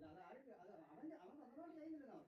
俩俩儿子，俺们俺们咋那么便宜了呢？